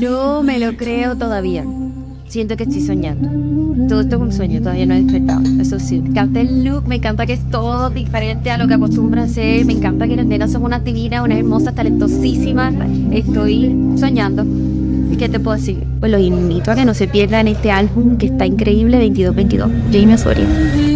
No me lo creo todavía. Siento que estoy soñando. Todo esto es un sueño, todavía no he despertado. Eso sí, me encanta el look, me encanta que es todo diferente a lo que acostumbra a ser. Me encanta que las nenas son unas divinas, unas hermosas, talentosísimas. Estoy soñando. Qué te puedo decir? Pues los invito a que no se pierdan este álbum que está increíble 2222. Jamie Osorio.